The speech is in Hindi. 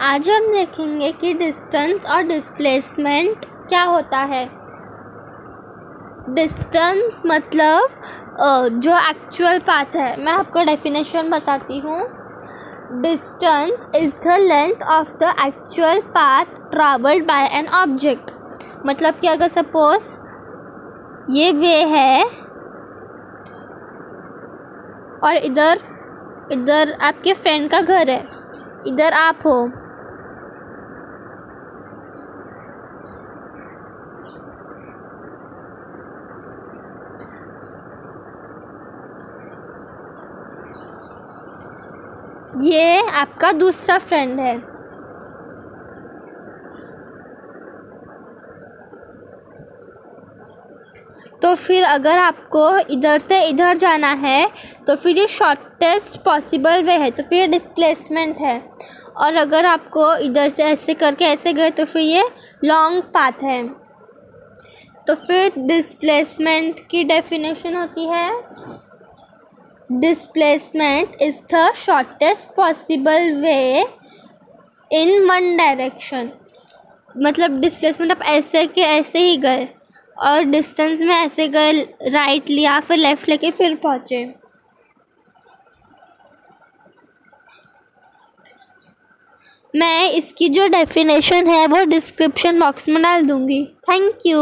आज हम देखेंगे कि डिस्टेंस और डिस्प्लेसमेंट क्या होता है। डिस्टेंस मतलब जो एक्चुअल पाथ है। मैं आपको डेफिनेशन बताती हूँ। Distance is the length of the actual path travelled by an object मतलब कि अगर सपोज़ ये वे है, और इधर इधर आपके फ्रेंड का घर है। इधर आप हो ये आपका दूसरा फ्रेंड है। तो फिर अगर आपको इधर से इधर जाना है तो फिर ये शॉर्टेस्ट पॉसिबल वे है तो फिर डिस्प्लेसमेंट है। और अगर आपको इधर से ऐसे करके ऐसे गए तो फिर ये लॉन्ग पाथ है। तो फिर डिस्प्लेसमेंट की डेफिनेशन होती है। Displacement is the shortest possible way in one direction मतलब डिस्प्लेसमेंट आप ऐसे के ऐसे ही गए और डिस्टेंस में ऐसे गए राइट लिया, फिर लेफ़्ट लेके फिर पहुँचे। मैं इसकी जो डेफिनेशन है वो डिस्क्रिप्शन बॉक्स में डाल दूँगी। Thank you